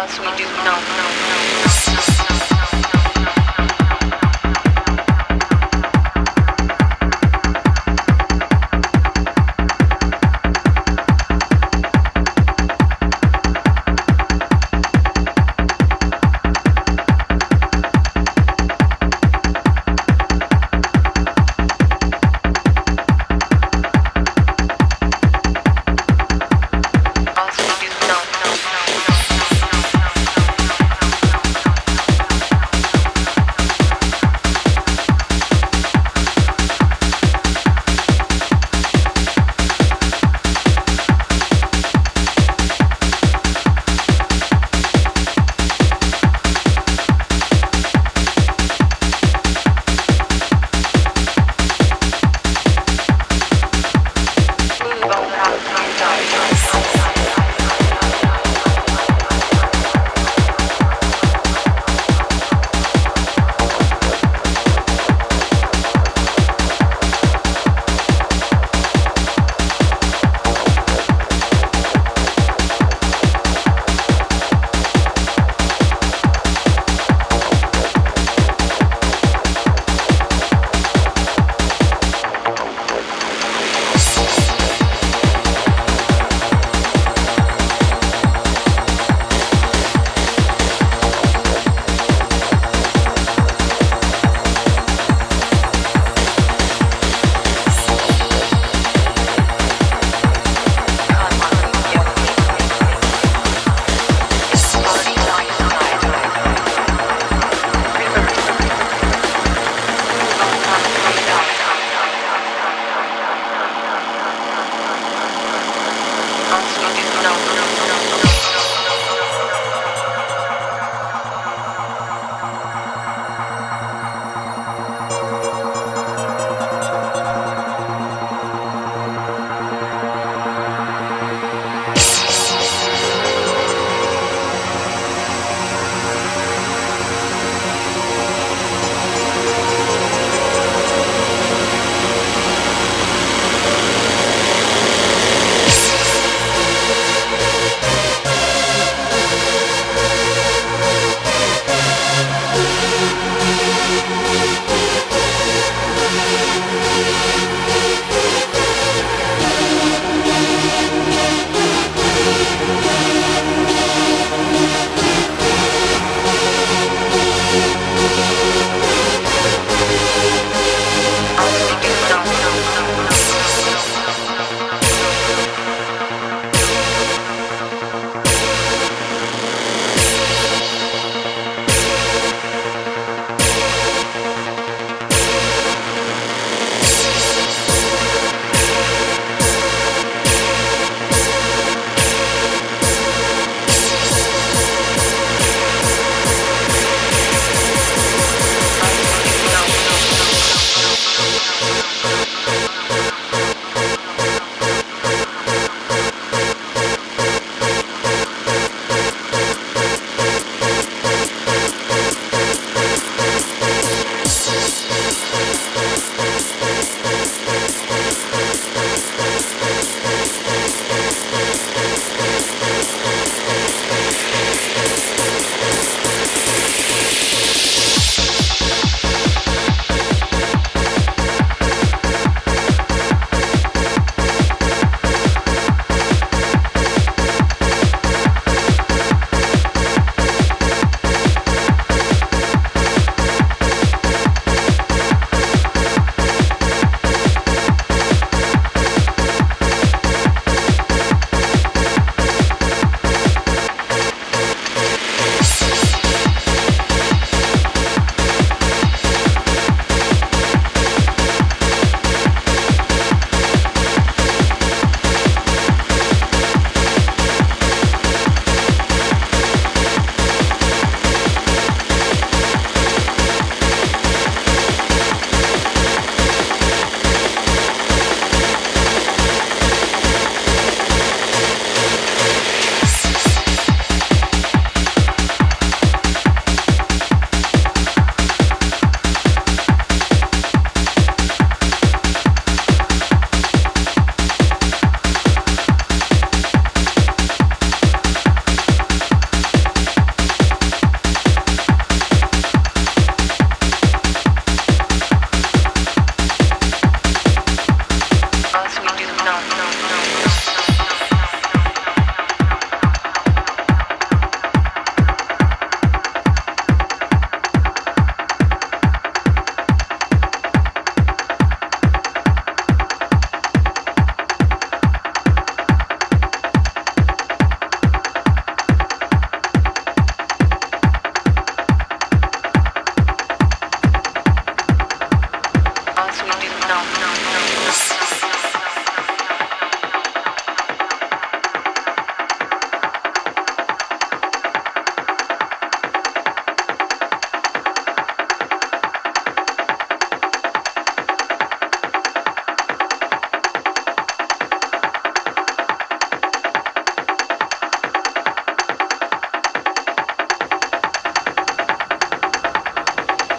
As we do not know. As we do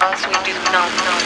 us we do not know.